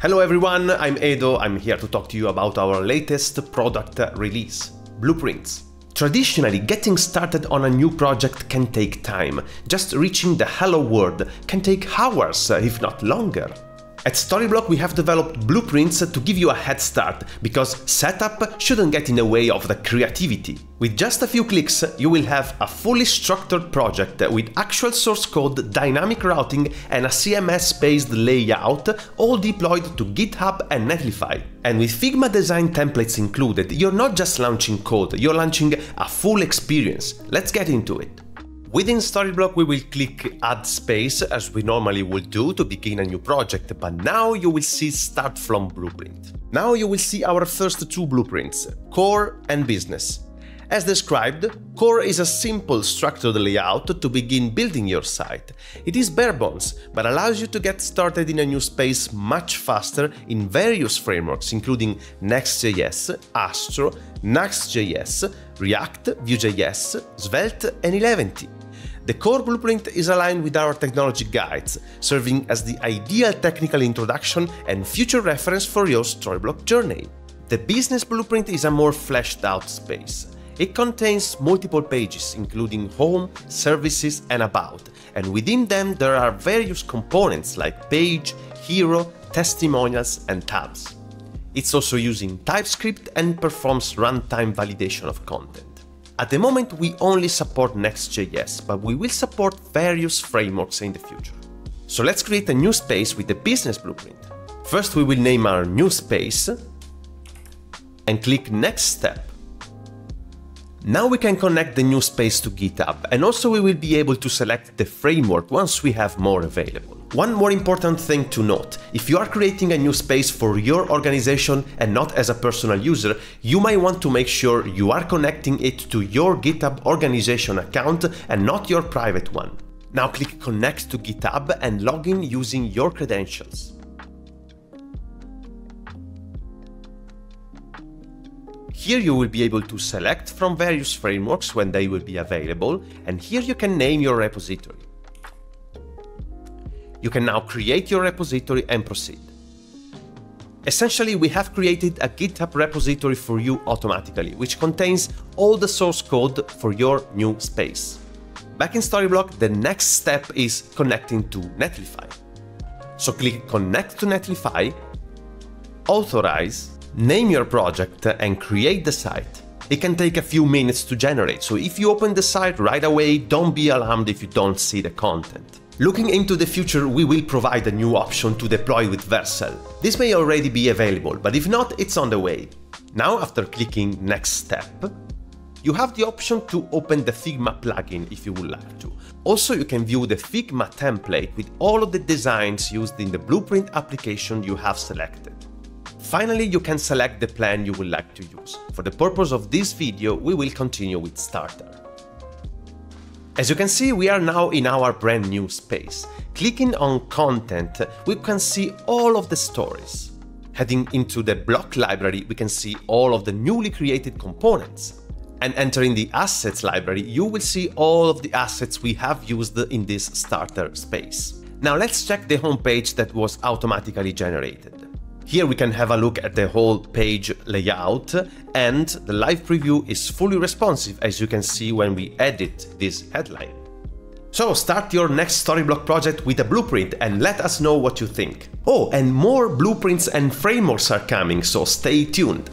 Hello everyone, I'm Edo. I'm here to talk to you about our latest product release, Blueprints. Traditionally, getting started on a new project can take time. Just reaching the hello world can take hours, if not longer. At Storyblok we have developed blueprints to give you a head start, because setup shouldn't get in the way of the creativity. With just a few clicks, you will have a fully structured project with actual source code, dynamic routing and a CMS-based layout, all deployed to GitHub and Netlify. And with Figma design templates included, you're not just launching code, you're launching a full experience. Let's get into it. Within Storyblok we will click Add Space as we normally would do to begin a new project, but now you will see Start from Blueprint. Now you will see our first two blueprints, Core and Business. As described, Core is a simple structured layout to begin building your site. It is bare bones, but allows you to get started in a new space much faster in various frameworks including Next.js, Astro, Nuxt.js, React, Vue.js, Svelte and Eleventy. The core blueprint is aligned with our technology guides, serving as the ideal technical introduction and future reference for your Storyblok journey. The business blueprint is a more fleshed out space. It contains multiple pages, including home, services, and about, and within them there are various components like page, hero, testimonials, and tabs. It's also using TypeScript and performs runtime validation of content. At the moment we only support Next.js, but we will support various frameworks in the future. So let's create a new space with the business blueprint. First we will name our new space and click Next Step. Now we can connect the new space to GitHub and also we will be able to select the framework once we have more available. One more important thing to note, if you are creating a new space for your organization and not as a personal user, you might want to make sure you are connecting it to your GitHub organization account and not your private one. Now click connect to GitHub and log in using your credentials. Here you will be able to select from various frameworks when they will be available, and here you can name your repository. You can now create your repository and proceed. Essentially, we have created a GitHub repository for you automatically, which contains all the source code for your new space. Back in Storyblok, the next step is connecting to Netlify. So click Connect to Netlify, Authorize, name your project and create the site. It can take a few minutes to generate, so if you open the site right away, don't be alarmed if you don't see the content. Looking into the future, we will provide a new option to deploy with Vercel. This may already be available, but if not, it's on the way. Now, after clicking Next Step, you have the option to open the Figma plugin if you would like to. Also, you can view the Figma template with all of the designs used in the Blueprint application you have selected. Finally, you can select the plan you would like to use. For the purpose of this video, we will continue with Starter. As you can see, we are now in our brand new space. Clicking on content, we can see all of the stories. Heading into the block library, we can see all of the newly created components. And entering the assets library, you will see all of the assets we have used in this starter space. Now let's check the homepage that was automatically generated. Here we can have a look at the whole page layout and the live preview is fully responsive as you can see when we edit this headline. So start your next Storyblok project with a blueprint and let us know what you think. Oh, and more blueprints and frameworks are coming, so stay tuned.